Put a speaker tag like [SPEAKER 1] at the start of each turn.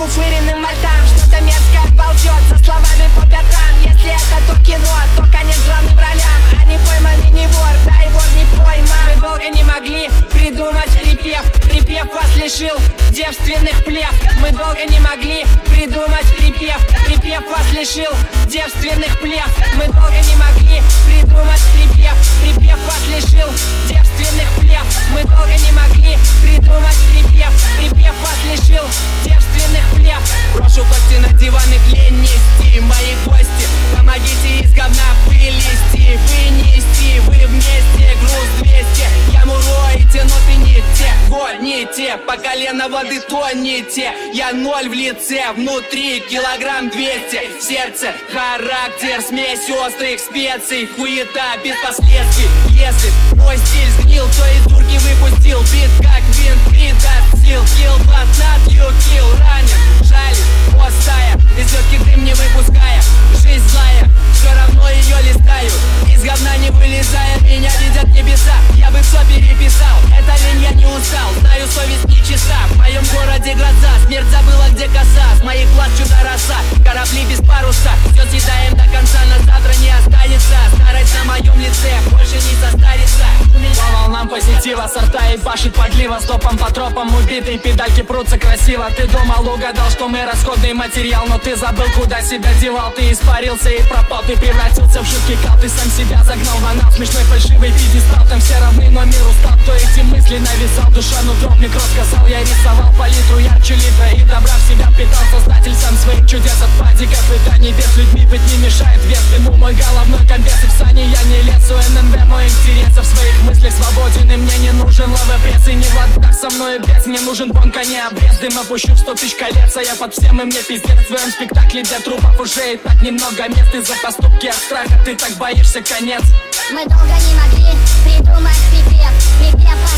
[SPEAKER 1] пушириным ртам Что-то мерзко ползет за словами по Если это то кино, то конец главным ролям А не не вор, да и не пойман Мы долго не могли придумать припев Припев вас лишил девственных плев.
[SPEAKER 2] Мы долго не могли придумать припев Припев вас лишил девственных плев. Мы долго не могли придумать припев гоните По колено воды тонете. Я ноль в лице, внутри килограмм 200 Сердце, характер, смесь острых специй. Хуета без последствий. Если мой стиль сгнил, то из дурки выпустил. Бит как винт, придаст сил Kill, Смерть забыла где коса, с моих глаз чудо
[SPEAKER 3] позитива сорта и башит подлива Стопом по тропам убитые педальки прутся красиво. Ты думал, угадал, что мы расходный материал Но ты забыл, куда себя девал. Ты испарился и пропал, ты превратился в жуткий кал. Ты сам себя загнал в анал, смешной фальшивый пьедестал. Там все равны, но мир устал, кто эти мысли навязал. Душа нутром микро сказал, я рисовал палитру ярче литра И добра в себя впитал создатель сам своих чудес От падиков и до небес людьми быть не мешает вес Ему. Мой головной комбез и в сани я не лезу ННВ мой интерес мной без Мне нужен бонка, не обрез Дым опущу в сто тысяч колец, а я под всем и мне пиздец. В своем спектакле для трупов уже и так немного мест. Из-за поступки от страха ты так боишься конец.
[SPEAKER 4] Мы долго не могли придумать припев